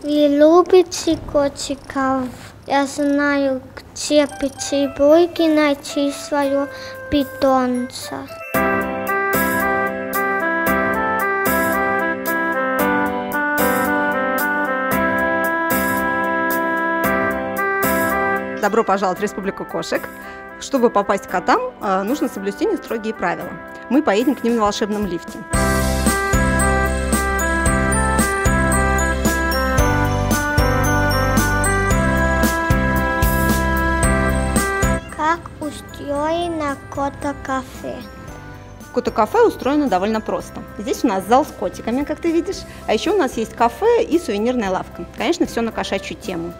Вы любите котиков? Я знаю, где в Петербурге найти свою питомца. Добро пожаловать в Республику кошек. Чтобы попасть к котам, э, нужно соблюсти строгие правила. Мы поедем к ним на волшебном лифте. Устроено кота-кафе? Кота-кафе устроено довольно просто. Здесь у нас зал с котиками, как ты видишь, а еще у нас есть кафе и сувенирная лавка. Конечно, все на кошачью тему.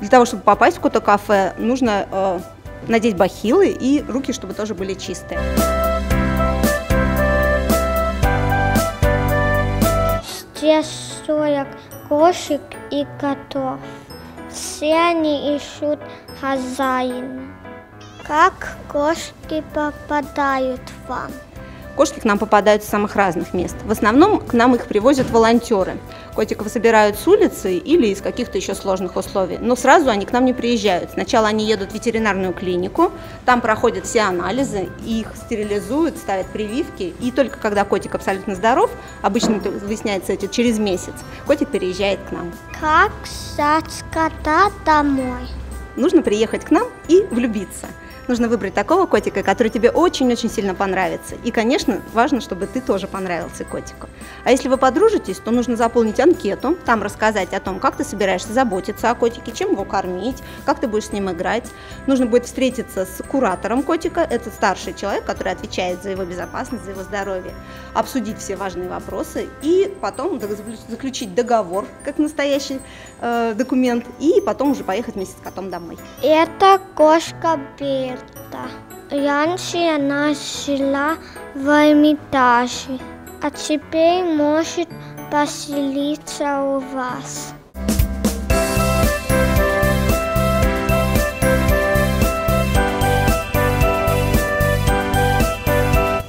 Для того, чтобы попасть в кота-кафе, нужно э, надеть бахилы и руки, чтобы тоже были чистые. Здесь 40 кошек и котов. Все они ищут хозяина. Как кошки попадают вам? Кошки к нам попадают с самых разных мест. В основном к нам их привозят волонтеры. Котиков собирают с улицы или из каких-то еще сложных условий. Но сразу они к нам не приезжают. Сначала они едут в ветеринарную клинику, там проходят все анализы, их стерилизуют, ставят прививки. И только когда котик абсолютно здоров, обычно это выясняется это через месяц, котик переезжает к нам. Как взять кота домой? Нужно приехать к нам и влюбиться – нужно выбрать такого котика, который тебе очень-очень сильно понравится. И, конечно, важно, чтобы ты тоже понравился котику. А если вы подружитесь, то нужно заполнить анкету, там рассказать о том, как ты собираешься заботиться о котике, чем его кормить, как ты будешь с ним играть. Нужно будет встретиться с куратором котика, это старший человек, который отвечает за его безопасность, за его здоровье, обсудить все важные вопросы и потом заключить договор, как настоящий э, документ, и потом уже поехать вместе с котом домой. Это кошка Бер. Раньше она жила в Эрмитаже, а теперь может поселиться у вас.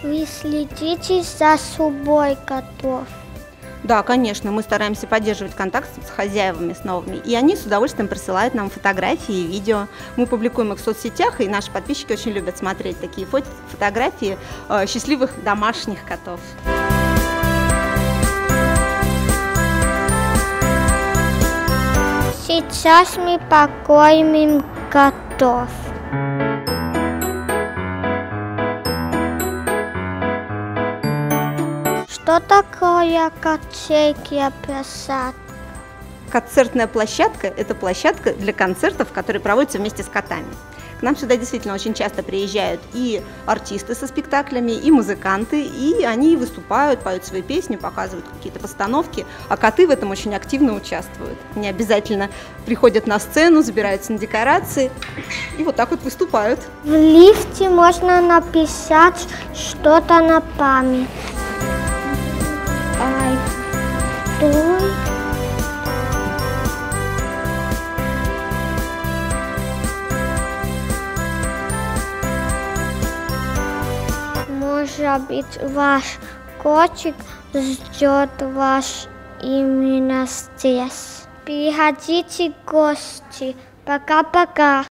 Вы следите за собой котов. Да, конечно, мы стараемся поддерживать контакт с хозяевами, с новыми, и они с удовольствием присылают нам фотографии и видео. Мы публикуем их в соцсетях, и наши подписчики очень любят смотреть такие фото фотографии э, счастливых домашних котов. Сейчас мы покормим котов. Что такое концертная площадка? Концертная площадка – это площадка для концертов, которые проводятся вместе с котами. К нам сюда действительно очень часто приезжают и артисты со спектаклями, и музыканты, и они выступают, поют свои песни, показывают какие-то постановки, а коты в этом очень активно участвуют. Они обязательно приходят на сцену, забираются на декорации и вот так вот выступают. В лифте можно написать что-то на память. Быть, ваш котик ждет вас именно здесь. Приходите гости. Пока-пока.